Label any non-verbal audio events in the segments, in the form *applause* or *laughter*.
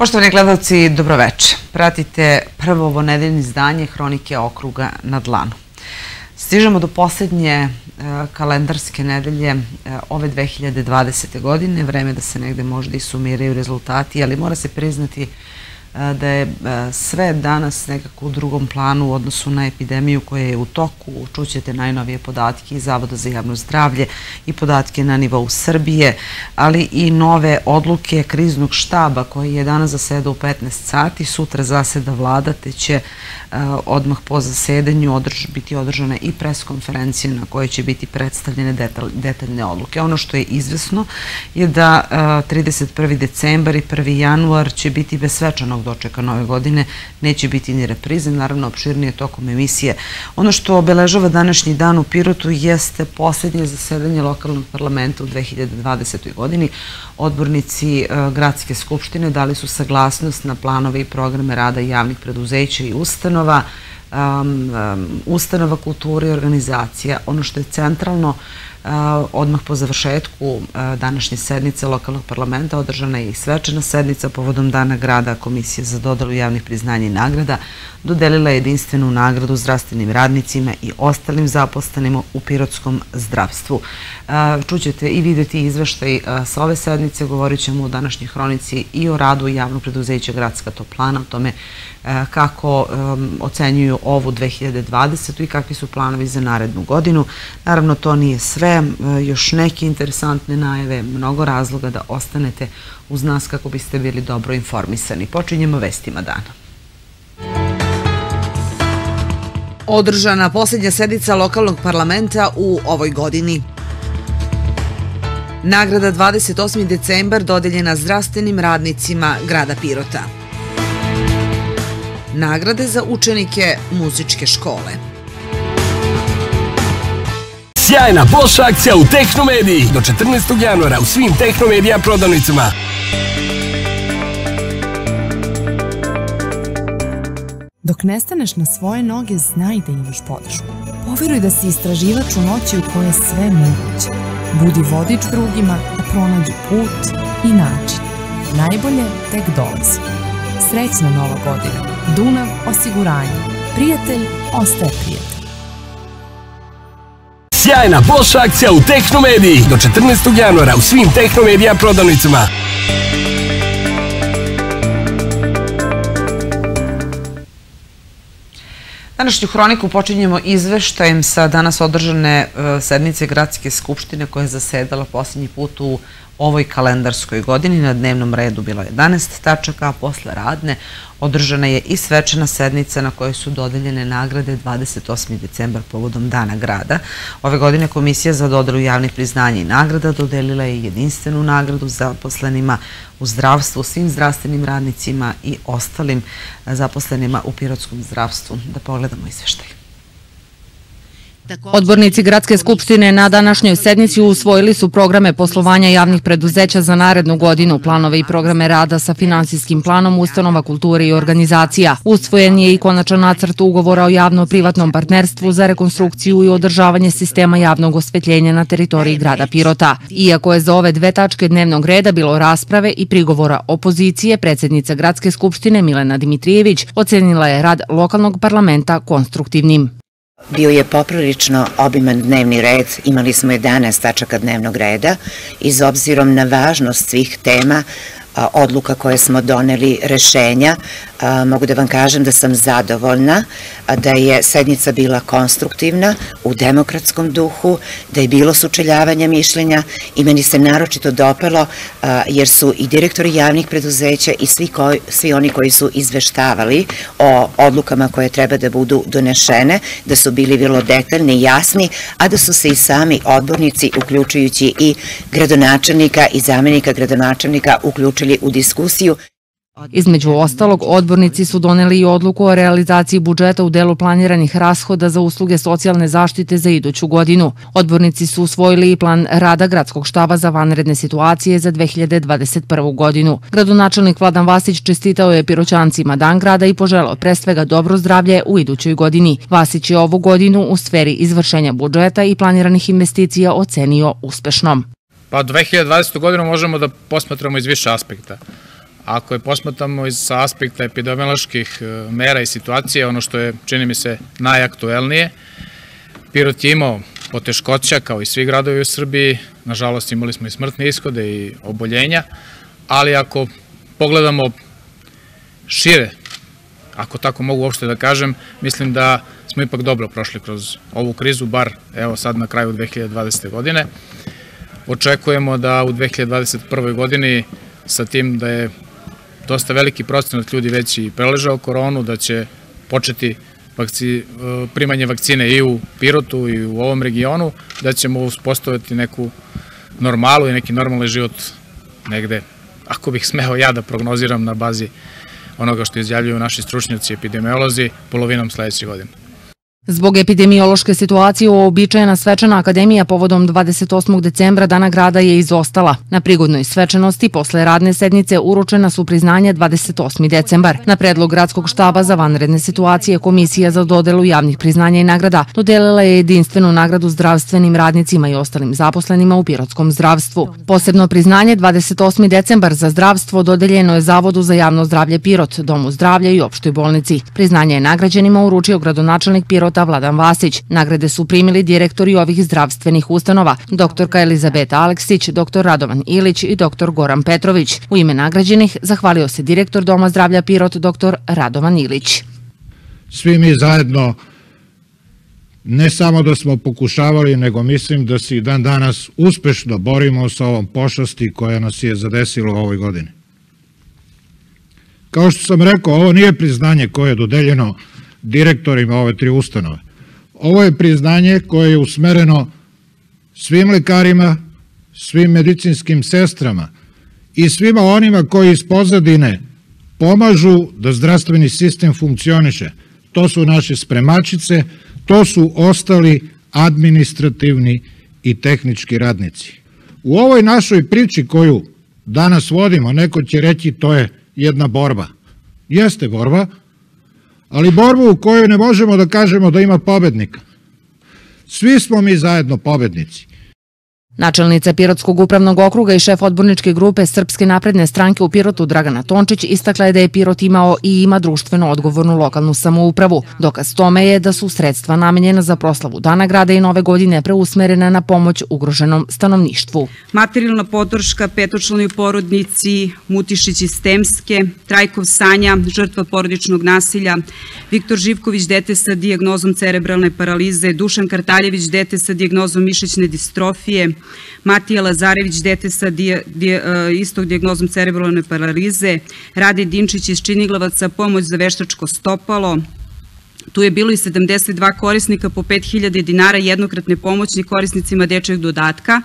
Poštovani gledalci, dobroveče. Pratite prvo ovo nedeljno izdanje Hronike okruga na dlanu. Stižemo do poslednje e, kalendarske nedelje e, ove 2020. godine. Vreme da se negde možda i sumiraju rezultati, ali mora se priznati da je sve danas nekako u drugom planu u odnosu na epidemiju koja je u toku. Čućete najnovije podatke iz Zavoda za javno zdravlje i podatke na nivou Srbije, ali i nove odluke kriznog štaba koji je danas zaseda u 15 sati, sutra zaseda vlada, te će odmah po zasedanju biti održane i preskonferencije na koje će biti predstavljene detaljne odluke. Ono što je izvesno je da 31. decembar i 1. januar će biti bez svečanog samog dočeka nove godine neće biti ni reprize, naravno opširnije tokom emisije. Ono što obeležava današnji dan u Pirotu jeste poslednje zasedanje lokalnog parlamenta u 2020. godini. Odbornici e, Gradske skupštine dali su saglasnost na planove i programe rada javnih preduzeća i ustanova, ustanova kulture i organizacija. Ono što je centralno Odmah po završetku današnje sednice lokalnog parlamenta održana je i svečana sednica povodom Dana grada. Komisija za dodelu javnih priznanja i nagrada dodelila jedinstvenu nagradu zdravstvenim radnicima i ostalim zaposlenima u pirotskom zdravstvu. Čućete i videti izveštaj sa ove sednice, govorit ćemo u današnjoj hronici i o radu javnog preduzeća Gradska toplana, o tome kako ocenjuju ovu 2020. i kakvi su planovi za narednu godinu. Naravno, to nije sve, još neke interesantne najave, mnogo razloga da ostanete uz nas kako biste bili dobro informisani. Počinjemo vestima dana. Održana posljednja sedica lokalnog parlamenta u ovoj godini. Nagrada 28. decembar dodeljena zdravstvenim radnicima grada Pirota. Nagrade za učenike muzičke škole. Sjajna Bosch akcija u Tehnomediji do 14. januara u svim Tehnomedija prodavnicama. Dok ne staneš na svoje noge, znaj da imaš podršku. Poveruj da si istraživač u noći u kojoj je sve moguće. Budi vodič drugima, da pronađu put i način. Najbolje tek dolazi. Srećna nova godina. Dunav osiguranje. Prijatelj ostaje prijatelj. Sjajna Bosch akcija u Tehnomediji do 14. januara u svim Tehnomedija prodavnicama. Današnju hroniku počinjemo izveštajem sa danas održane e, sednice Gradske skupštine koja je zasedala posljednji put u ovoj kalendarskoj godini. Na dnevnom redu bilo 11 tačaka, a posle radne održana je i svečana sednica na kojoj su dodeljene nagrade 28. decembar povodom Dana grada. Ove godine Komisija za dodelu javnih priznanja i nagrada dodelila je jedinstvenu nagradu zaposlenima u zdravstvu, svim zdravstvenim radnicima i ostalim zaposlenima u pirotskom zdravstvu. Da pogledamo izveštaj. Odbornici Gradske skupštine na današnjoj sednici usvojili su programe poslovanja javnih preduzeća za narednu godinu, planove i programe rada sa finansijskim planom ustanova kulture i organizacija. Usvojen je i konačan nacrt ugovora o javno-privatnom partnerstvu za rekonstrukciju i održavanje sistema javnog osvetljenja na teritoriji grada Pirota. Iako je za ove dve tačke dnevnog reda bilo rasprave i prigovora opozicije, predsednica Gradske skupštine Milena Dimitrijević ocenila je rad lokalnog parlamenta konstruktivnim. Bio je poprilično obiman dnevni red, imali smo 11 tačaka dnevnog reda. I obzirom na važnost svih tema odluka koje smo doneli, rešenja, mogu da vam kažem da sam zadovoljna, da je sednica bila konstruktivna, u demokratskom duhu, da je bilo sučeljavanja mišljenja i meni se naročito dopelo jer su i direktori javnih preduzeća i svi, svi oni koji su izveštavali o odlukama koje treba da budu donešene, da su bili vrlo detaljni i jasni, a da su se i sami odbornici, uključujući i gradonačelnika i zamenika gradonačelnika, uključili u diskusiju Između ostalog, odbornici su doneli i odluku o realizaciji budžeta u delu planiranih rashoda za usluge socijalne zaštite za iduću godinu. Odbornici su usvojili i plan rada gradskog štaba za vanredne situacije za 2021. godinu. Gradonačelnik Vladan Vasić čestitao je piroćancima dan grada i poželao pre svega dobro zdravlje u idućoj godini. Vasić je ovu godinu u sferi izvršenja budžeta i planiranih investicija ocenio uspešnom. Pa 2020. godinu možemo da posmatramo iz više aspekta Ako je posmatamo iz sa aspekta epidemioloških e, mera i situacije, ono što je, čini mi se, najaktuelnije, Pirot je imao poteškoća kao i svi gradovi u Srbiji, nažalost imali smo i smrtne ishode i oboljenja, ali ako pogledamo šire, ako tako mogu uopšte da kažem, mislim da smo ipak dobro prošli kroz ovu krizu, bar evo sad na kraju 2020. godine. Očekujemo da u 2021. godini sa tim da je dosta veliki procenat ljudi već i preležao koronu, da će početi vakci, primanje vakcine i u Pirotu i u ovom regionu, da ćemo uspostaviti neku normalu i neki normalni život negde, ako bih smeo ja da prognoziram na bazi onoga što izjavljuju naši stručnjaci epidemiolozi polovinom sledeće godine. Zbog epidemiološke situacije uobičajena svečana akademija povodom 28. decembra Dana grada je izostala. Na prigodnoj svečanosti posle radne sednice uručena su priznanja 28. decembar. Na predlog gradskog štaba za vanredne situacije Komisija za dodelu javnih priznanja i nagrada dodelila je jedinstvenu nagradu zdravstvenim radnicima i ostalim zaposlenima u pirotskom zdravstvu. Posebno priznanje 28. decembar za zdravstvo dodeljeno je Zavodu za javno zdravlje Pirot, Domu zdravlja i opštoj bolnici. Priznanje je nagrađenima uručio gradonačelnik Pirota Vladan Vasić. Nagrade su primili direktori ovih zdravstvenih ustanova, doktorka Elizabeta Aleksić, doktor Radovan Ilić i doktor Goran Petrović. U ime nagrađenih zahvalio se direktor Doma zdravlja Pirot, doktor Radovan Ilić. Svi mi zajedno ne samo da smo pokušavali, nego mislim da se i dan danas uspešno borimo sa ovom pošasti koja nas je zadesila u ovoj godini. Kao što sam rekao, ovo nije priznanje koje je dodeljeno direktorima ove tri ustanove. Ovo je priznanje koje je usmereno svim lekarima, svim medicinskim sestrama i svima onima koji iz pozadine pomažu da zdravstveni sistem funkcioniše. To su naše spremačice, to su ostali administrativni i tehnički radnici. U ovoj našoj priči koju danas vodimo, neko će reći to je jedna borba. Jeste borba, ali borbu u kojoj ne možemo da kažemo da ima pobednika. Svi smo mi zajedno pobednici. Načelnica Pirotskog upravnog okruga i šef odborničke grupe Srpske napredne stranke u Pirotu Dragana Tončić istakla je da je Pirot imao i ima društveno odgovornu lokalnu samoupravu. Dokaz tome je da su sredstva namenjena za proslavu Dana grada i nove godine preusmerena na pomoć ugroženom stanovništvu. Materijalna podrška petočlanoj porodnici Mutišić iz Temske, Trajkov Sanja, žrtva porodičnog nasilja, Viktor Živković, dete sa diagnozom cerebralne paralize, Dušan Kartaljević, dete sa diagnozom mišićne distrofije, Matija Lazarević, dete sa dije, istog diagnozom cerebralne paralize, Rade Dinčić iz Činiglavaca, pomoć za veštačko stopalo, Tu je bilo i 72 korisnika po 5000 dinara jednokratne pomoćni korisnicima dečeg dodatka,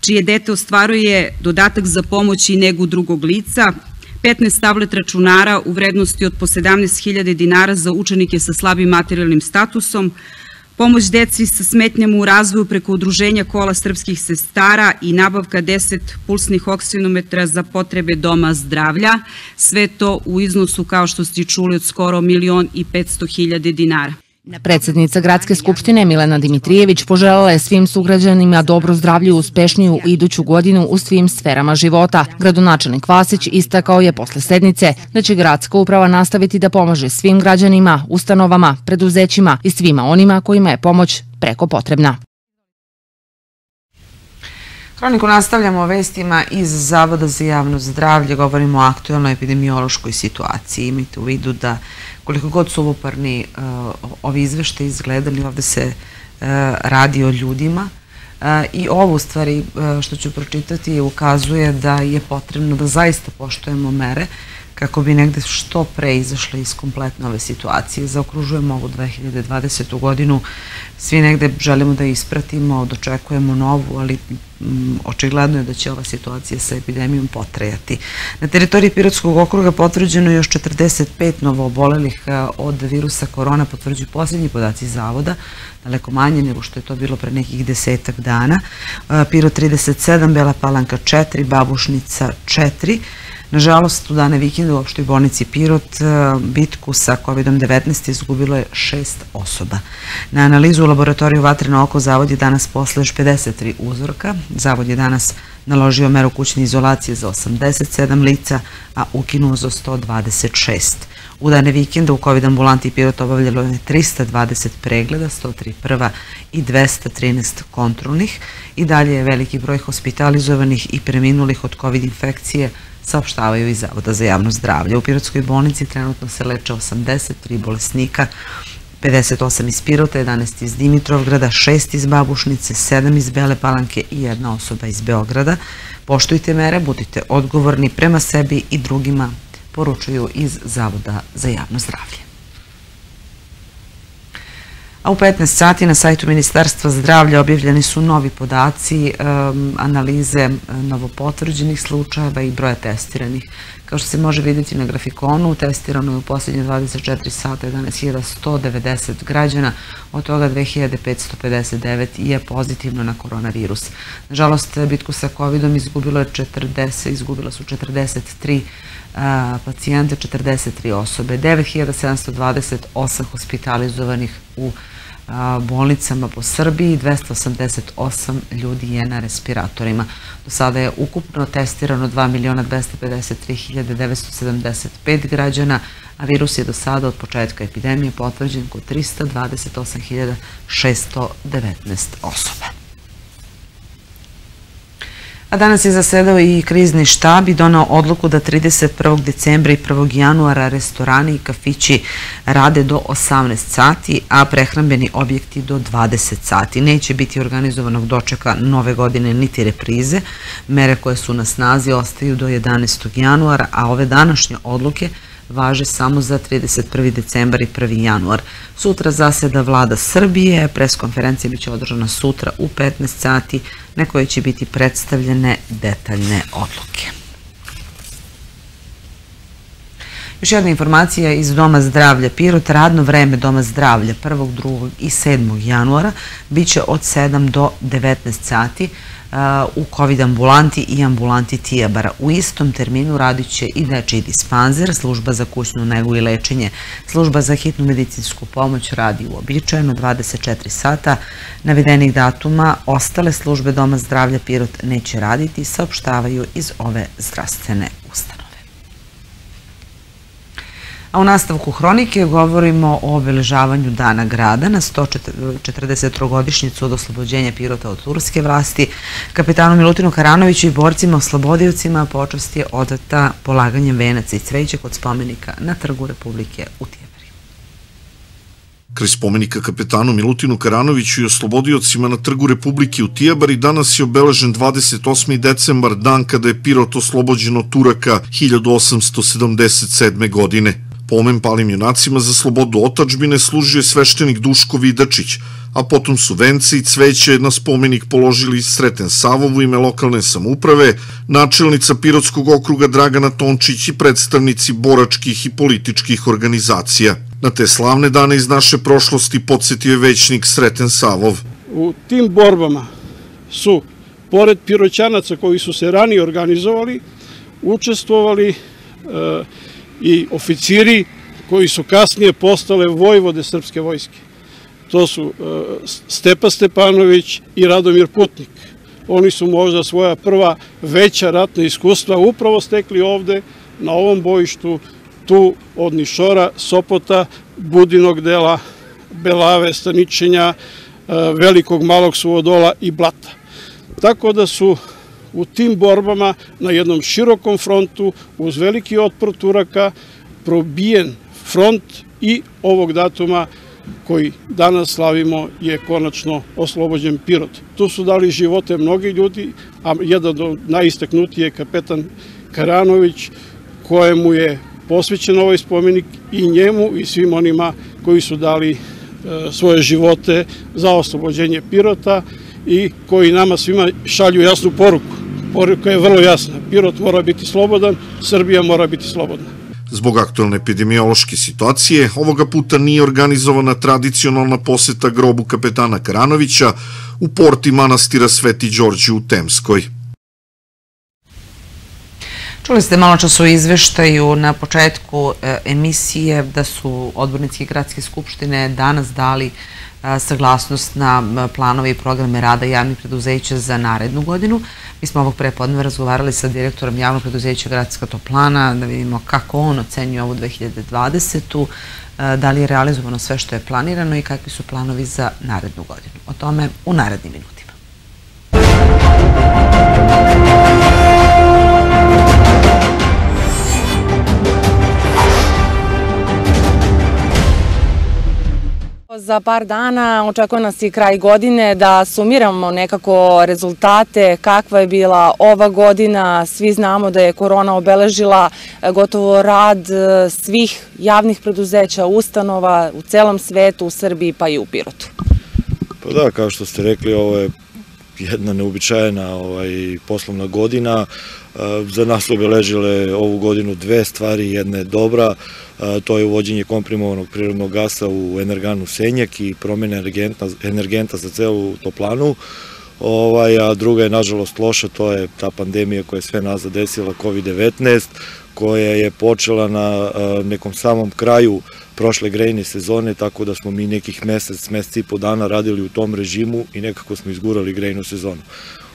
čije dete ostvaruje dodatak za pomoć i negu drugog lica, 15 tablet računara u vrednosti od po 17.000 dinara za učenike sa slabim materijalnim statusom, pomoć deci sa smetnjama u razvoju preko udruženja kola srpskih sestara i nabavka 10 pulsnih oksinometra za potrebe doma zdravlja, sve to u iznosu kao što ste čuli od skoro milion i 500 hiljade dinara. Predsednica Gradske skupštine Milena Dimitrijević poželjala je svim sugrađanima dobro zdravlje i uspešniju iduću godinu u svim sferama života. Gradonačelnik Vasić istakao je posle sednice da će gradska uprava nastaviti da pomaže svim građanima, ustanovama, preduzećima i svima onima kojima je pomoć preko potrebna. Hroniku nastavljamo vestima iz Zavoda za javno zdravlje, govorimo o aktualnoj epidemiološkoj situaciji. Imajte u vidu da koliko god su uvoparni uh, ovi izvešte izgledali, ovde se uh, radi o ljudima uh, i ovo u stvari što ću pročitati ukazuje da je potrebno da zaista poštojemo mere kako bi negde što pre izašli iz kompletne ove situacije. Zaokružujemo ovu 2020. godinu, svi negde želimo da ispratimo, dočekujemo novu, ali mm, očigledno je da će ova situacija sa epidemijom potrajati. Na teritoriji Pirotskog okruga potvrđeno je još 45 novoobolelih od virusa korona, potvrđuju posljednji podaci zavoda, daleko manje nego što je to bilo pre nekih desetak dana. Pirot 37, Bela Palanka 4, Babušnica 4, Nažalost, u dane vikenda u opštoj bolnici Pirot e, bitku sa COVID-19 izgubilo je šest osoba. Na analizu u laboratoriju Vatreno oko Zavod je danas posle još 53 uzorka. Zavod je danas naložio meru kućne izolacije za 87 lica, a ukinuo za 126. U dane vikenda u COVID ambulanti Pirot obavljalo je 320 pregleda, 103 prva i 213 kontrolnih i dalje je veliki broj hospitalizovanih i preminulih od COVID infekcije saopštavaju iz Zavoda za javno zdravlje. U Pirotskoj bolnici trenutno se leče 83 bolesnika, 58 iz Pirota, 11 iz Dimitrovgrada, 6 iz Babušnice, 7 iz Bele Palanke i jedna osoba iz Beograda. Poštujte mere, budite odgovorni prema sebi i drugima, poručuju iz Zavoda za javno zdravlje. A u 15 sati na sajtu Ministarstva zdravlja objavljeni su novi podaci, analize novopotvrđenih slučajeva i broja testiranih. Kao što se može vidjeti na grafikonu, testirano je u posljednje 24 sata 11.190 građana, od toga 2559 je pozitivno na koronavirus. Nažalost, bitku sa COVID-om izgubilo je 40, izgubila su 43 pacijente, 43 osobe, 9728 hospitalizovanih u bolnicama po Srbiji, 288 ljudi je na respiratorima. Do sada je ukupno testirano 2.253.975 građana, a virus je do sada od početka epidemije potvrđen kod 328.619 osoba. A danas je zasedao i krizni štab i donao odluku da 31. decembra i 1. januara restorani i kafići rade do 18 sati, a prehrambeni objekti do 20 sati. Neće biti organizovanog dočeka nove godine niti reprize. Mere koje su na snazi ostaju do 11. januara, a ove današnje odluke – važe samo za 31. decembar i 1. januar. Sutra zaseda vlada Srbije, preskonferencija biće održana sutra u 15 sati, na kojoj će biti predstavljene detaljne odluke. Još jedna informacija iz Doma zdravlja Pirot. Radno vreme Doma zdravlja 1., 2. i 7. januara biće od 7 do 19 sati u COVID ambulanti i ambulanti Tijabara. U istom terminu radit će i dečiji dispanzer, služba za kućnu negu i lečenje. Služba za hitnu medicinsku pomoć radi u običajeno 24 sata. Navedenih datuma ostale službe Doma zdravlja Pirot neće raditi, saopštavaju iz ove zdravstvene ustanove. A u nastavku hronike govorimo o obeležavanju Dana grada na 140-godišnjicu od oslobođenja Pirota od turske vlasti. Kapitanu Milutinu Karanoviću i borcima oslobodiocima počast je odata polaganjem venaca i cveća kod spomenika na Trgu Republike u Tijebari. Kraj spomenika kapetanu Milutinu Karanoviću i oslobodiocima na Trgu Republike u Tijabari danas je obeležen 28. decembar, dan kada je Pirot oslobođen od Turaka 1877. godine. Pomen palim junacima za slobodu otačbine služio je sveštenik Duško Vidačić, a potom su vence i cveće na spomenik položili Sreten Savovu ime lokalne samuprave, načelnica Pirotskog okruga Dragana Tončić i predstavnici boračkih i političkih organizacija. Na te slavne dane iz naše prošlosti podsjetio je većnik Sreten Savov. U tim borbama su, pored piroćanaca koji su se ranije organizovali, učestvovali e, i oficiri koji su kasnije postale vojvode srpske vojske. To su e, Stepa Stepanović i Radomir Putnik. Oni su možda svoja prva veća ratna iskustva upravo stekli ovde, na ovom bojištu, tu od Nišora, Sopota, Budinog dela, Belave, Staničenja, e, Velikog malog suvodola i Blata. Tako da su u tim borbama na jednom širokom frontu uz veliki otpor Turaka probijen front i ovog datuma koji danas slavimo je konačno oslobođen Pirot. Tu su dali živote mnogi ljudi, a jedan od najistaknutiji je kapetan Karanović, kojemu je posvećen ovaj spomenik i njemu i svim onima koji su dali e, svoje živote za oslobođenje Pirota i koji nama svima šalju jasnu poruku. Poruka je vrlo jasna. Pirot mora biti slobodan, Srbija mora biti slobodna. Zbog aktualne epidemiološke situacije, ovoga puta nije organizovana tradicionalna poseta grobu kapetana Karanovića u porti manastira Sveti Đorđe u Temskoj. Čuli ste malo čas u izveštaju na početku e, emisije da su odbornici Gradske skupštine danas dali saglasnost na planove i programe rada javnih preduzeća za narednu godinu. Mi smo ovog prepodneva razgovarali sa direktorom javnog preduzeća Gradska Toplana da vidimo kako on ocenjuje ovu 2020. E, da li je realizovano sve što je planirano i kakvi su planovi za narednu godinu. O tome u narednim minutima. Za par dana očekuje nas i kraj godine da sumiramo nekako rezultate kakva je bila ova godina. Svi znamo da je korona obeležila e, gotovo rad e, svih javnih preduzeća, ustanova u celom svetu, u Srbiji pa i u Pirotu. Pa da, kao što ste rekli, ovo je jedna neobičajena ovaj, poslovna godina. Za nas obeležile ovu godinu dve stvari, jedna je dobra, to je uvođenje komprimovanog prirodnog gasa u energanu Senjak i promjena energenta, energenta za celu toplanu. Ovaj, a druga je nažalost loša, to je ta pandemija koja je sve nas zadesila, COVID-19, koja je počela na nekom samom kraju prošle grejne sezone, tako da smo mi nekih mesec, mesec i po dana radili u tom režimu i nekako smo izgurali grejnu sezonu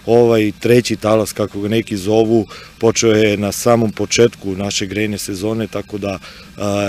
ovaj treći talas, kako ga neki zovu, počeo je na samom početku naše grejne sezone, tako da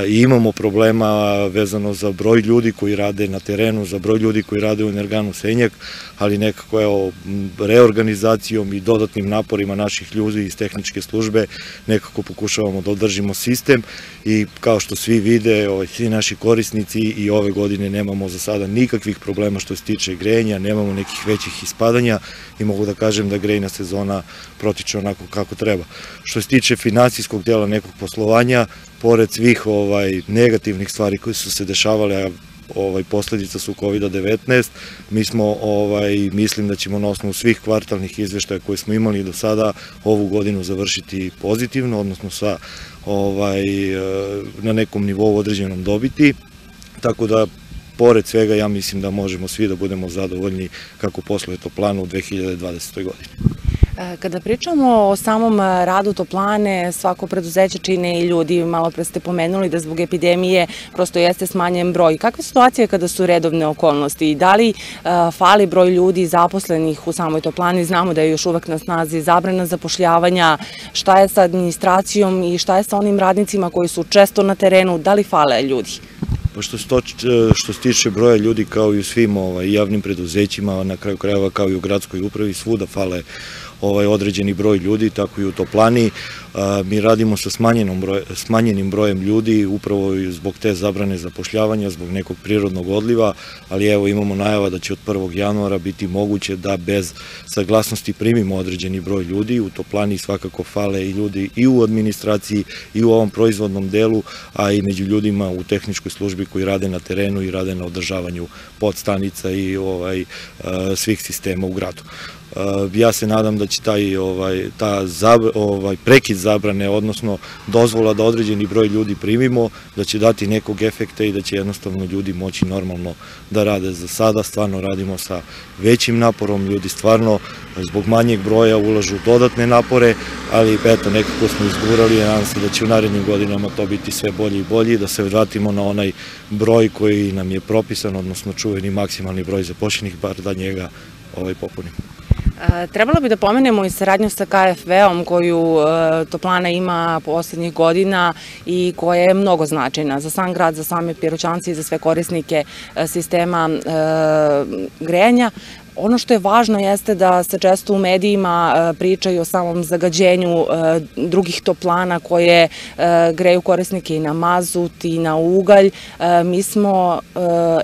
imamo problema vezano za broj ljudi koji rade na terenu, za broj ljudi koji rade u Energanu Senjak, ali nekako evo, reorganizacijom i dodatnim naporima naših ljudi iz tehničke službe nekako pokušavamo da održimo sistem i kao što svi vide, svi naši korisnici i ove godine nemamo za sada nikakvih problema što se tiče grejenja, nemamo nekih većih ispadanja i mogu da kažem da grejna sezona protiče onako kako treba. Što se tiče finansijskog dela nekog poslovanja, pored svih ovaj negativnih stvari koje su se dešavale, a ovaj posledica su COVID-19. Mi smo ovaj mislim da ćemo na osnovu svih kvartalnih izveštaja koje smo imali do sada ovu godinu završiti pozitivno, odnosno sa ovaj eh, na nekom nivou određenom dobiti. Tako da pored svega ja mislim da možemo svi da budemo zadovoljni kako posluje to planu u 2020. godini. E, kada pričamo o samom radu toplane, svako preduzeće čine i ljudi, malo pre ste pomenuli da zbog epidemije prosto jeste smanjen broj. Kakve situacije kada su redovne okolnosti? Da li uh, fali broj ljudi zaposlenih u samoj toplani? Znamo da je još uvek na snazi zabrana zapošljavanja. Šta je sa administracijom i šta je sa onim radnicima koji su često na terenu? Da li fale ljudi? Pa što se, što se tiče broja ljudi kao i u svim ovaj, javnim preduzećima, na kraju krajeva kao i u gradskoj upravi, svuda fale ovaj određeni broj ljudi, tako i u Toplani. Mi radimo sa smanjenom smanjenim brojem ljudi upravo zbog te zabrane zapošljavanja, zbog nekog prirodnog odliva, ali evo imamo najava da će od 1. januara biti moguće da bez saglasnosti primimo određeni broj ljudi. U Toplani svakako fale i ljudi i u administraciji i u ovom proizvodnom delu, a i među ljudima u tehničkoj službi koji rade na terenu i rade na održavanju podstanica i ovaj svih sistema u gradu. Ja se nadam da će taj ovaj ta ovaj prekid zabrane, odnosno dozvola da određeni broj ljudi primimo, da će dati nekog efekta i da će jednostavno ljudi moći normalno da rade. Za sada stvarno radimo sa većim naporom, ljudi stvarno zbog manjeg broja ulažu dodatne napore, ali eto nekako smo izgurali i nadam se da će u narednim godinama to biti sve bolje i bolje da se vratimo na onaj broj koji nam je propisan, odnosno čuveni maksimalni broj zapošljenih, bar da njega ovaj popunimo. Trebalo bi da pomenemo i saradnju sa KFV-om koju e, Toplana ima poslednjih godina i koja je mnogo značajna za sam grad, za same piroćanci i za sve korisnike e, sistema e, grejanja. Ono što je važno jeste da se često u medijima pričaju o samom zagađenju drugih toplana koje greju korisnike i na mazut i na ugalj. Mi smo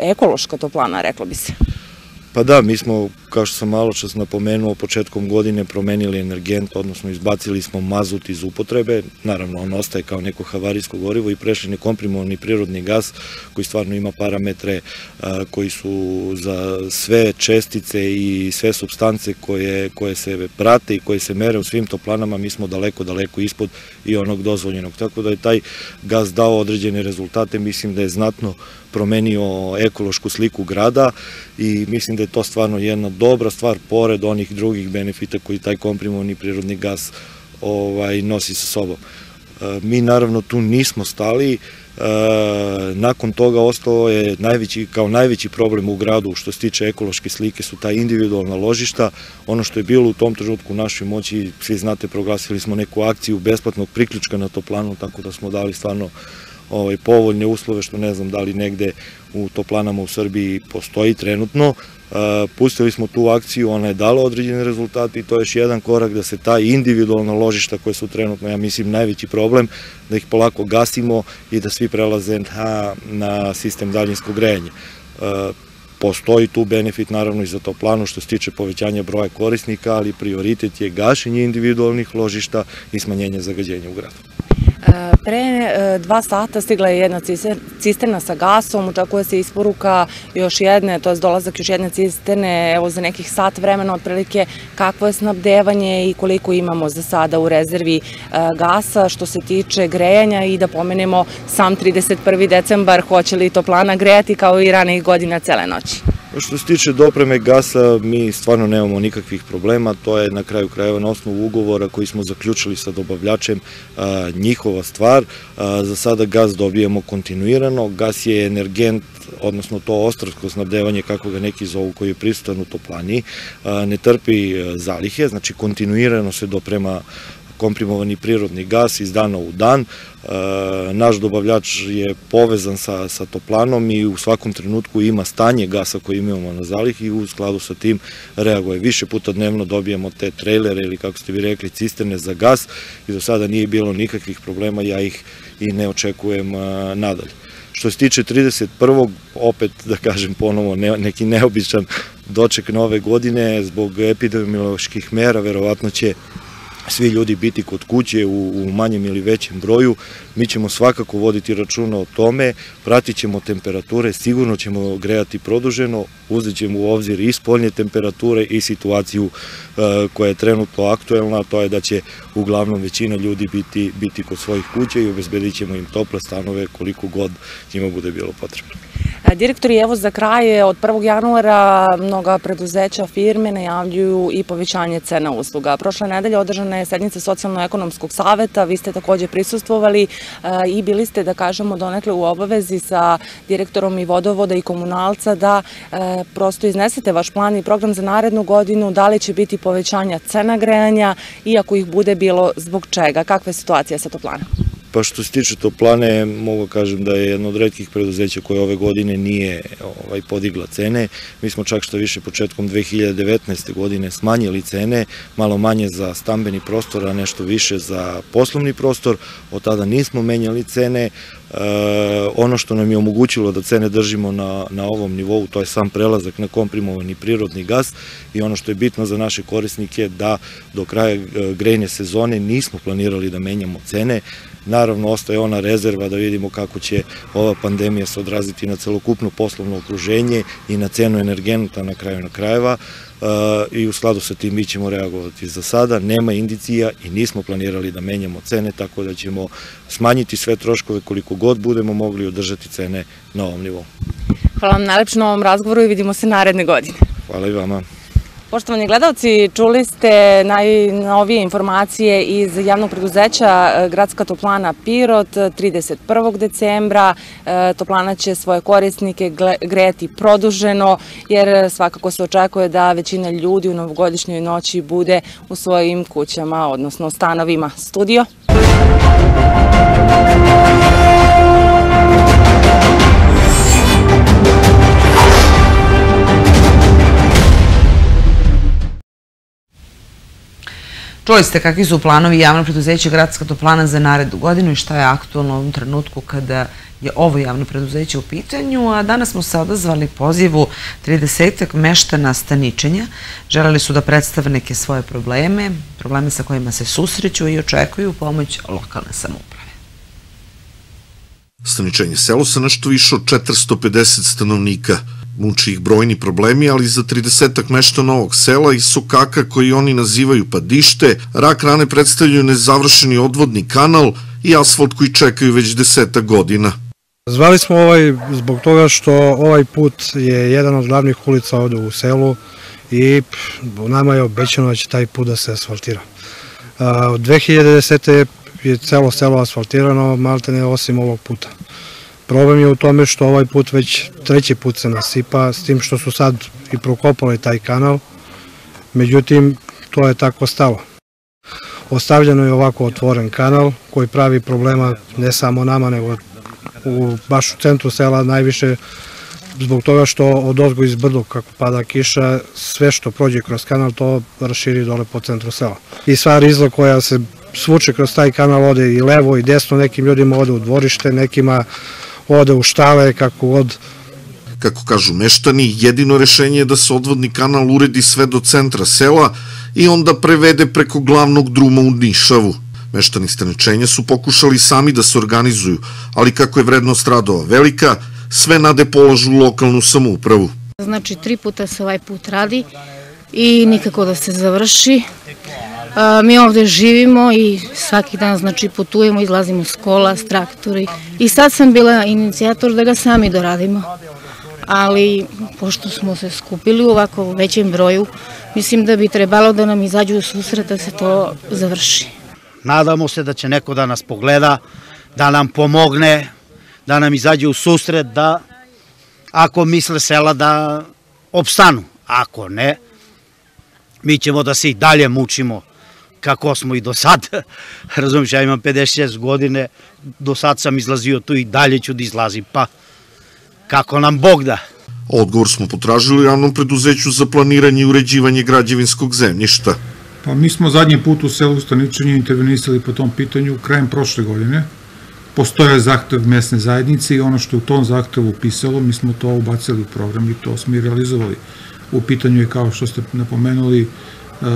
ekološka toplana, reklo bi se. Pa da, mi smo, kao što sam malo čas napomenuo, početkom godine promenili energent, odnosno izbacili smo mazut iz upotrebe, naravno on ostaje kao neko havarijsko gorivo i prešli na komprimovani prirodni gas koji stvarno ima parametre koji su za sve čestice i sve substance koje, koje se prate i koje se mere u svim toplanama, mi smo daleko, daleko ispod i onog dozvoljenog. Tako da je taj gas dao određene rezultate, mislim da je znatno promenio ekološku sliku grada i mislim da je to stvarno jedna dobra stvar pored onih drugih benefita koji taj komprimovani prirodni gas ovaj, nosi sa sobom. Mi naravno tu nismo stali, nakon toga ostalo je najveći, kao najveći problem u gradu što se tiče ekološke slike su ta individualna ložišta. Ono što je bilo u tom trenutku u našoj moći, svi znate, proglasili smo neku akciju besplatnog priključka na toplanu, tako da smo dali stvarno ovaj, povoljne uslove, što ne znam da li negde u toplanama u Srbiji postoji trenutno. Pustili smo tu akciju, ona je dala određene rezultate i to je još jedan korak da se ta individualna ložišta koje su trenutno, ja mislim, najveći problem, da ih polako gasimo i da svi prelaze na, na sistem daljinskog grejanja. Postoji tu benefit naravno i za toplanu što se tiče povećanja broja korisnika, ali prioritet je gašenje individualnih ložišta i smanjenje zagađenja u gradu. Pre e, dva sata stigla je jedna cisterna sa gasom, očekuje se isporuka još jedne, to je dolazak još jedne cisterne, evo za nekih sat vremena otprilike kakvo je snabdevanje i koliko imamo za sada u rezervi e, gasa što se tiče grejanja i da pomenemo sam 31. decembar, hoće li toplana grejati kao i ranih godina cele noći? Što se tiče dopreme gasa, mi stvarno nemamo nikakvih problema, to je na kraju krajeva na osnovu ugovora koji smo zaključili sa dobavljačem njihova stvar. Za sada gas dobijemo kontinuirano, gas je energent odnosno to ostrovsko snabdevanje, kako ga neki zovu, koji je prisutan u toplani, ne trpi zalihe, znači kontinuirano se doprema komprimovani prirodni gas iz dana u dan. E, naš dobavljač je povezan sa, sa toplanom i u svakom trenutku ima stanje gasa koji imamo na zalih i u skladu sa tim reaguje. Više puta dnevno dobijamo te trailere ili kako ste vi rekli cisterne za gas i do sada nije bilo nikakvih problema, ja ih i ne očekujem nadalje. Što se tiče 31. opet da kažem ponovo neki neobičan doček nove godine zbog epidemioloških mera verovatno će svi ljudi biti kod kuće u, u manjem ili većem broju, mi ćemo svakako voditi računa o tome, pratit ćemo temperature, sigurno ćemo grejati produženo, uzet ćemo u obzir i spoljnje temperature i situaciju e, koja je trenutno aktuelna, to je da će uglavnom većina ljudi biti, biti kod svojih kuća i obezbedit ćemo im tople stanove koliko god njima bude bilo potrebno. Direktori, evo za kraj, od 1. januara mnoga preduzeća firme najavljuju i povećanje cena usluga. Prošle nedelje održana je sednica Socijalno-ekonomskog saveta, vi ste takođe prisustvovali i bili ste, da kažemo, donekle u obavezi sa direktorom i vodovoda i komunalca da prosto iznesete vaš plan i program za narednu godinu, da li će biti povećanja cena grejanja i ako ih bude bilo zbog čega, kakva je situacija sa to planom? Pa što se tiče toplane, mogu kažem da je jedno od redkih preduzeća koje ove godine nije ovaj, podigla cene. Mi smo čak što više početkom 2019. godine smanjili cene, malo manje za stambeni prostor, a nešto više za poslovni prostor. Od tada nismo menjali cene. E, ono što nam je omogućilo da cene držimo na, na ovom nivou, to je sam prelazak na komprimovani prirodni gas i ono što je bitno za naše korisnike da do kraja e, grejne sezone nismo planirali da menjamo cene, Naravno, ostaje ona rezerva da vidimo kako će ova pandemija se odraziti na celokupno poslovno okruženje i na cenu energenta na kraju na krajeva e, i u skladu sa tim mi ćemo reagovati. Za sada nema indicija i nismo planirali da menjamo cene, tako da ćemo smanjiti sve troškove koliko god budemo mogli održati cene na ovom nivou. Hvala vam najlepše na ovom razgovoru i vidimo se naredne godine. Hvala i vama. Poštovani gledalci, čuli ste najnovije informacije iz javnog preduzeća e, Gradska toplana Pirot 31. decembra. E, toplana će svoje korisnike grejati produženo jer svakako se očekuje da većina ljudi u novogodišnjoj noći bude u svojim kućama, odnosno stanovima. Studio. Čuli ste kakvi su planovi javno preduzeće Gradska toplana za narednu godinu i šta je aktualno u ovom trenutku kada je ovo javno preduzeće u pitanju, a danas smo se odazvali pozivu 30 meštana staničenja. Želeli su da predstave neke svoje probleme, probleme sa kojima se susreću i očekuju pomoć lokalne samouprave. Staničenje selo sa nešto više od 450 stanovnika – Muči ih brojni problemi, ali za 30 mešta novog sela i sokaka koji oni nazivaju padište, rak rane predstavljaju nezavršeni odvodni kanal i asfalt koji čekaju već deseta godina. Zvali smo ovaj zbog toga što ovaj put je jedan od glavnih ulica ovde u selu i nama je obećano da će taj put da se asfaltira. Od 2010. je celo selo asfaltirano, maltene osim ovog puta. Problem je u tome što ovaj put već treći put se nasipa, s tim što su sad i prokopali taj kanal, međutim to je tako stalo. Ostavljeno je ovako otvoren kanal koji pravi problema ne samo nama, nego baš u centru sela najviše zbog toga što od ozgo iz brdu kako pada kiša, sve što prođe kroz kanal to raširi dole po centru sela. I sva rizla koja se svuče kroz taj kanal ode i levo i desno, nekim ljudima ode u dvorište, nekima ode u štale, kako god. Kako kažu meštani, jedino rešenje je da se odvodni kanal uredi sve do centra sela i onda prevede preko glavnog druma u Nišavu. Meštani staničenja su pokušali sami da se organizuju, ali kako je vrednost radova velika, sve nade polažu lokalnu samoupravu. Znači, tri puta se ovaj put radi i nikako da se završi. Mi ovde živimo i svaki dan znači putujemo, izlazimo s kola, s traktori i sad sam bila inicijator da ga sami doradimo. Ali pošto smo se skupili u ovako većem broju, mislim da bi trebalo da nam izađu u susret da se to završi. Nadamo se da će neko da nas pogleda, da nam pomogne, da nam izađe u susret, da ako misle sela da opstanu. Ako ne, mi ćemo da se i dalje mučimo kako smo i do sad. *laughs* Razumiš, ja imam 56 godine, do sad sam izlazio tu i dalje ću da izlazim, pa kako nam Bog da. Odgovor smo potražili javnom preduzeću za planiranje i uređivanje građevinskog zemljišta. Pa mi smo zadnji put u selu Staničanju intervenisali po tom pitanju krajem prošle godine. Postoje zahtev mesne zajednice i ono što je u tom zahtevu pisalo, mi smo to ubacili u program i to smo i realizovali. U pitanju je, kao što ste napomenuli, uh,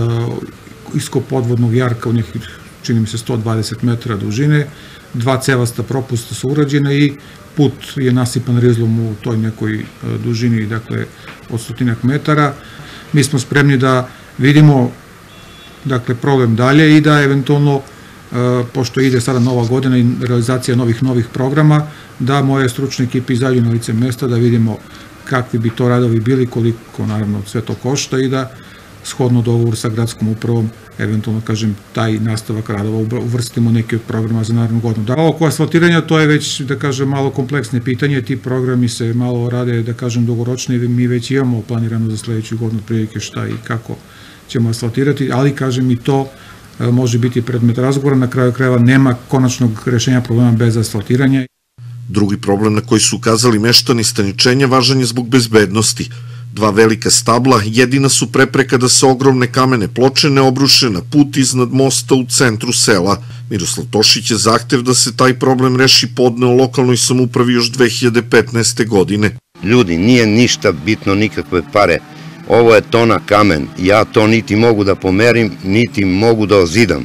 iskop podvodnog jarka u nekih, čini mi se, 120 metara dužine, dva cevasta propusta su urađene i put je nasipan rizlom u toj nekoj uh, dužini, dakle, od stotinak metara. Mi smo spremni da vidimo dakle, problem dalje i da eventualno, e, pošto ide sada nova godina i realizacija novih novih programa, da moje stručne ekipe izađu na lice mesta, da vidimo kakvi bi to radovi bili, koliko naravno sve to košta i da shodno dogovor sa gradskom upravom, eventualno, kažem, taj nastavak radova uvrstimo neki od programa za narednu godinu. Da, oko asfaltiranja to je već, da kažem, malo kompleksne pitanje, ti programi se malo rade, da kažem, dugoročni, mi već imamo planirano za sledeću godinu prilike šta i kako ćemo asfaltirati, ali kažem i to e, može biti predmet razgovora, na kraju krajeva nema konačnog rešenja problema bez asfaltiranja. Drugi problem na koji su ukazali meštani staničenja važan je zbog bezbednosti. Dva velika stabla jedina su prepreka da se ogromne kamene ploče ne obruše na put iznad mosta u centru sela. Miroslav Tošić je zahtev da se taj problem reši podneo lokalnoj samupravi još 2015. godine. Ljudi, nije ništa bitno, nikakve pare ovo je tona kamen, ja to niti mogu da pomerim, niti mogu da ozidam.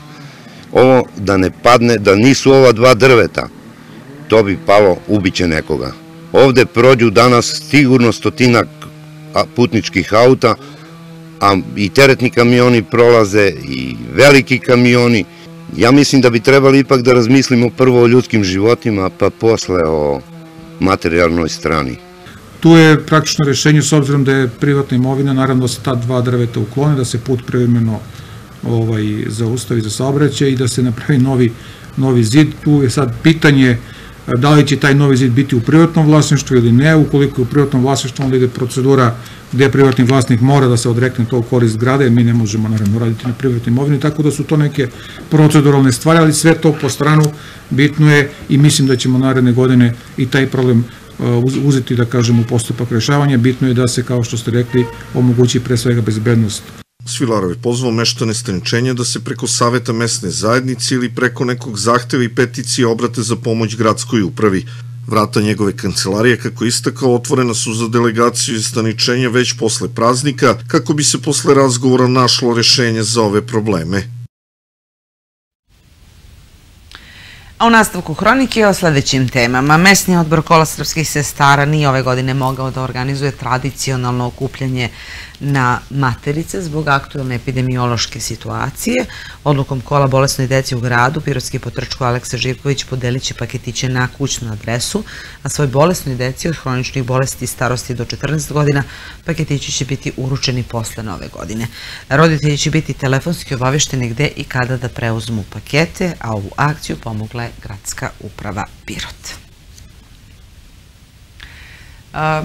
Ovo da ne padne, da nisu ova dva drveta, to bi palo, ubiće nekoga. Ovde prođu danas sigurno stotinak putničkih auta, a i teretni kamioni prolaze i veliki kamioni. Ja mislim da bi trebali ipak da razmislimo prvo o ljudskim životima, pa posle o materijalnoj strani. Tu je praktično rešenje s obzirom da je privatna imovina, naravno da se ta dva drveta uklone, da se put privremeno ovaj, zaustavi za saobraćaj i da se napravi novi, novi zid. Tu je sad pitanje da li će taj novi zid biti u privatnom vlasništvu ili ne, ukoliko je u privatnom vlasništvu onda ide procedura gde privatni vlasnik mora da se odrekne to korist grade, mi ne možemo naravno raditi na privatnoj imovini, tako da su to neke proceduralne stvari, ali sve to po stranu bitno je i mislim da ćemo naredne godine i taj problem uzeti, da kažem, u postupak rešavanja. Bitno je da se, kao što ste rekli, omogući pre svega bezbednost. Svilarov je pozvao meštane staničenja da se preko saveta mesne zajednice ili preko nekog zahteva i peticije obrate za pomoć gradskoj upravi. Vrata njegove kancelarije, kako istakao, otvorena su za delegaciju iz staničenja već posle praznika, kako bi se posle razgovora našlo rešenje za ove probleme. A u nastavku hronike o sledećim temama. Mesni odbor kola srpskih sestara nije ove godine mogao da organizuje tradicionalno okupljanje na materice zbog aktualne epidemiološke situacije. Odlukom kola bolesnoj deci u gradu, pirotski potrčko Aleksa Živković podelit će paketiće na kućnu adresu, a svoj bolesnoj deci od hroničnih bolesti starosti do 14 godina paketići će biti uručeni posle nove godine. Roditelji će biti telefonski obavišteni gde i kada da preuzmu pakete, a ovu akciju pomogla je gradska uprava Pirot.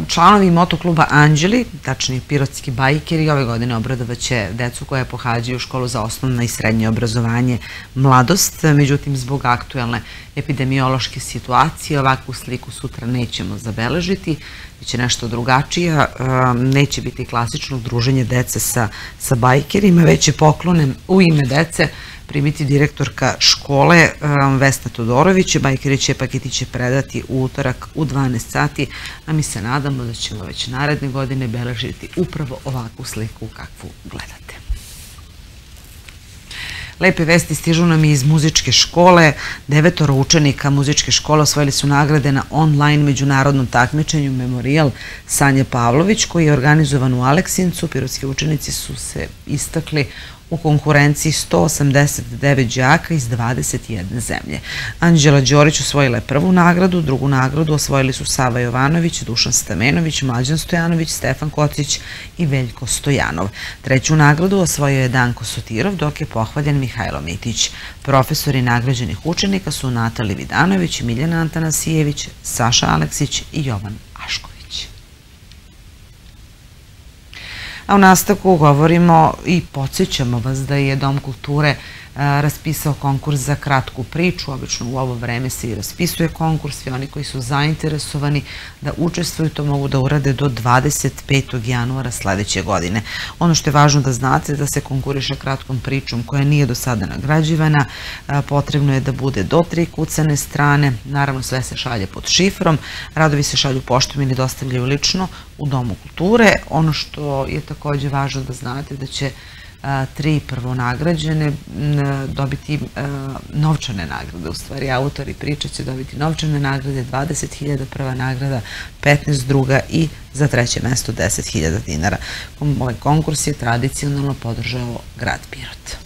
Članovi motokluba Anđeli, tačni pirotski bajkeri, ove godine obradovaće decu koje pohađaju školu za osnovno i srednje obrazovanje Mladost. Međutim, zbog aktuelne epidemiološke situacije ovakvu sliku sutra nećemo zabeležiti. Biće nešto drugačija, neće biti klasično druženje dece sa, sa bajkerima, već je poklonem u ime dece primiti direktorka škole um, Vesna Todorović. Bajkeri će paketiće predati u utorak u 12 sati, a mi se nadamo da ćemo već naredne godine beležiti upravo ovakvu sliku kakvu gledate. Lepe vesti stižu nam iz muzičke škole. Devetoro učenika muzičke škole osvojili su nagrade na online međunarodnom takmičenju Memorial Sanje Pavlović koji je organizovan u Aleksincu. Pirotski učenici su se istakli u konkurenciji 189 đaka iz 21 zemlje. Anđela Đorić osvojila je prvu nagradu, drugu nagradu osvojili su Sava Jovanović, Dušan Stamenović, Mlađan Stojanović, Stefan Kocić i Veljko Stojanov. Treću nagradu osvojio je Danko Sotirov, dok je pohvaljen Mihajlo Mitić. Profesori nagrađenih učenika su Natali Vidanović, Miljana Antanasijević, Saša Aleksić i Jovan Ašković. A u nastavku govorimo i podsjećamo vas da je Dom kulture raspisao konkurs za kratku priču. Obično u ovo vreme se i raspisuje konkurs. Svi oni koji su zainteresovani da učestvuju to mogu da urade do 25. januara sledeće godine. Ono što je važno da znate da se konkuriše kratkom pričom koja nije do sada nagrađivana. Potrebno je da bude do tri kucane strane. Naravno sve se šalje pod šifrom. Radovi se šalju poštom ili dostavljaju lično u Domu kulture. Ono što je takođe važno da znate da će tri prvonagrađene dobiti novčane nagrade. U stvari, autori priče će dobiti novčane nagrade, 20.000 prva nagrada, 15 druga i za treće mesto 10.000 dinara. Ovaj konkurs je tradicionalno podržao grad Pirot.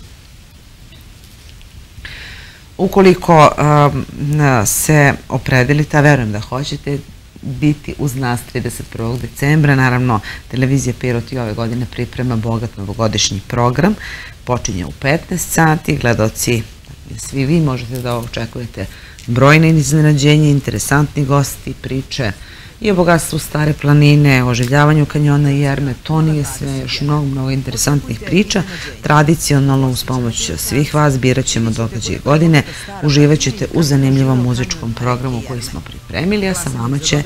Ukoliko se opredelite, a verujem da hoćete, biti uz nas 31. decembra. Naravno, televizija Pirot i ove godine priprema bogat novogodišnji program. Počinje u 15 sati. Gledoci, svi vi možete da očekujete brojne iznenađenje, interesantni gosti, priče, i o bogatstvu stare planine, o oživljavanju kanjona i Jerme. To nije sve, još mnogo, mnogo interesantnih priča. Tradicionalno, uz pomoć svih vas, birat ćemo događaje godine. Uživat ćete u zanimljivom muzičkom programu koji smo pripremili, a sa vama će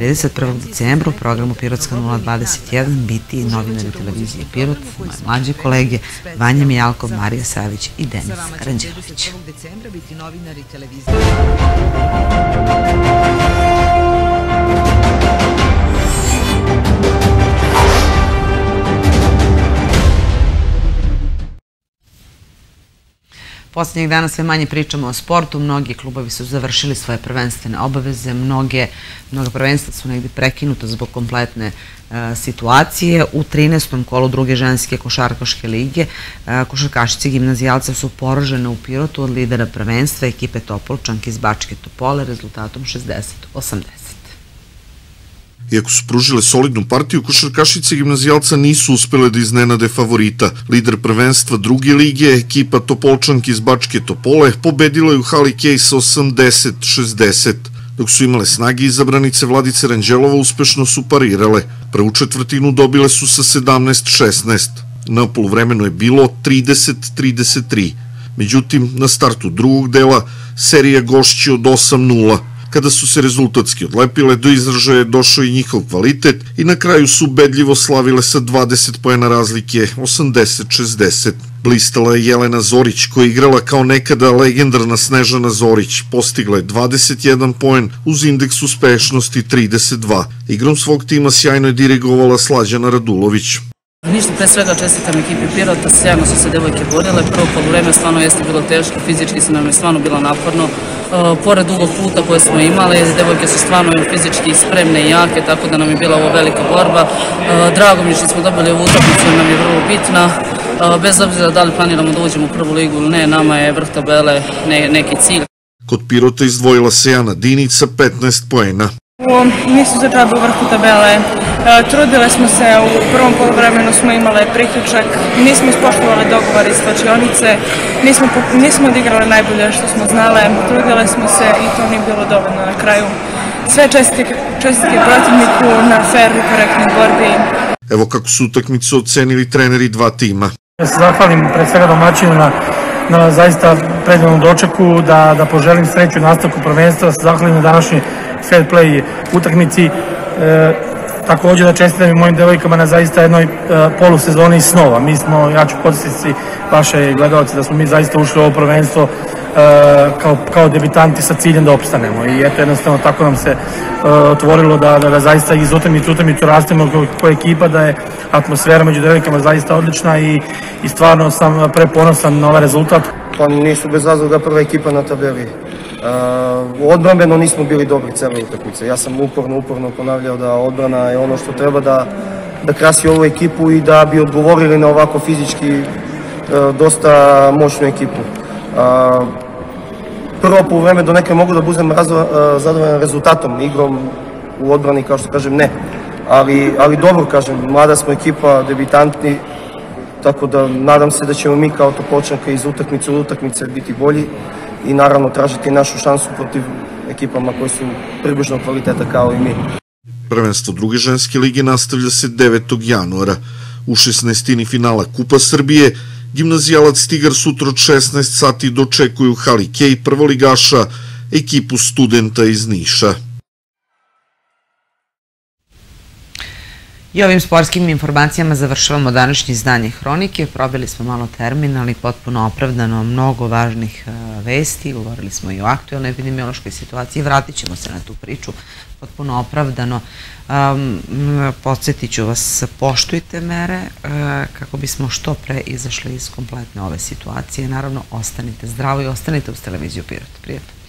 31. decembra u programu Pirotska 021 biti novinari televizije Pirot, moje mlađe kolege Vanja Mijalkov, Marija Savić i Denis Ranđelović. decembra biti novinari televizije Poslednjeg dana sve manje pričamo o sportu, mnogi klubovi su završili svoje prvenstvene obaveze, mnoge, mnoga prvenstva su negde prekinuta zbog kompletne e, situacije. U 13. kolu druge ženske košarkaške lige e, košarkašice gimnazijalca su poražene u Pirotu od lidera prvenstva ekipe Topolčanke iz Bačke Topole rezultatom 60-80. Iako su pružile solidnu partiju, košarkašice gimnazijalca nisu uspele da iznenade favorita. Lider prvenstva druge lige, ekipa Topolčanki iz Bačke Topole, pobedila je u Hali Case 80-60. Dok su imale snage, izabranice Vladice Ranđelova uspešno su parirale. Prvu četvrtinu dobile su sa 17-16. Na polovremenu je bilo 30-33. Međutim, na startu drugog dela serija gošći od 8-0 Kada su se rezultatski odlepile, do izražaja došao i njihov kvalitet i na kraju su bedljivo slavile sa 20 pojena razlike, 80-60. Blistala je Jelena Zorić koja je igrala kao nekada legendarna Snežana Zorić. Postigla je 21 poen uz indeks uspešnosti 32. Igrom svog tima sjajno je dirigovala Slađana Radulović. Ništa, pre svega čestitam ekipi Pirota, sjajno su se devojke borile, prvo polovreme stvarno jeste bilo teško, fizički se nam je stvarno bilo naporno, e, pored dugog puta koje smo imali, devojke su stvarno fizički spremne i jake, tako da nam je bila ovo velika borba. E, drago mi što smo dobili ovu utakmicu, nam je vrlo bitna, e, bez obzira da li planiramo da uđemo u prvu ligu ili ne, nama je vrh tabele ne, neki cilj. Kod Pirota izdvojila se Jana Dinica 15 poena. Nisu za u vrhu tabele. E, trudile smo se, u prvom polovremenu smo imale priključak, nismo ispoštovali dogovor iz slačionice, nismo, nismo odigrale najbolje što smo znale, trudile smo se i to nije bilo dovoljno na kraju. Sve čestitke, čestitke protivniku na fair i korektnoj borbi. Evo kako su utakmicu ocenili treneri dva tima. Ja se zahvalim pre svega domaćinu na na zaista predivnom dočeku, da, da poželim sreću nastavku prvenstva, da se zahvalim na današnji fair play utakmici. E, takođe da čestitam i mojim devojkama na zaista jednoj e, polusezoni snova. Mi smo, ja ću podsjetiti vaše gledalce da smo mi zaista ušli u ovo prvenstvo e, kao, kao debitanti sa ciljem da opstanemo i eto jednostavno tako nam se e, otvorilo da, da, da zaista iz utakmice utakmicu rastemo kao ekipa, da je atmosfera među devojkama zaista odlična i, i stvarno sam preponosan na ovaj rezultat. Pa nisu bez razloga prva ekipa na tabeli. Uh, odbranbeno nismo bili dobri cele utakmice. Ja sam uporno, uporno ponavljao da odbrana je ono što treba da, da krasi ovu ekipu i da bi odgovorili na ovako fizički uh, dosta moćnu ekipu. Uh, prvo po vreme do neke mogu da budem zadovoljan rezultatom, igrom u odbrani, kao što kažem, ne. Ali, ali dobro, kažem, mlada smo ekipa, debitanti, tako da nadam se da ćemo mi kao topočanka iz utakmice u utakmice biti bolji i naravno tražiti našu šansu protiv ekipama koje su približno kvaliteta kao i mi. Prvenstvo druge ženske lige nastavlja se 9. januara. U 16. finala Kupa Srbije gimnazijalac Tigar sutra od 16 sati dočekuju Hali Kej prvoligaša, ekipu studenta iz Niša. I ovim sportskim informacijama završavamo današnje izdanje Hronike. Probili smo malo termin, ali potpuno opravdano mnogo važnih e, vesti. Govorili smo i o aktualnoj epidemiološkoj situaciji. Vratit ćemo se na tu priču potpuno opravdano. Um, podsjetit ću vas, poštujte mere uh, kako bismo što pre izašli iz kompletne ove situacije. Naravno, ostanite zdravo i ostanite uz televiziju Pirot. Prijatno.